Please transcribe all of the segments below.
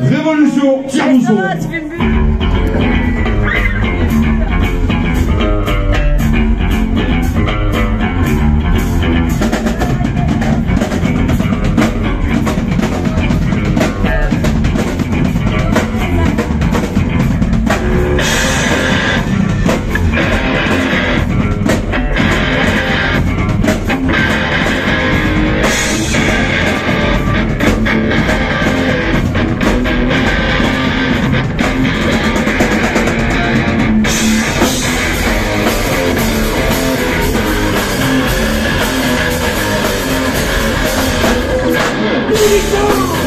Révolution, tire-bouchon. Let go!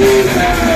Yeah.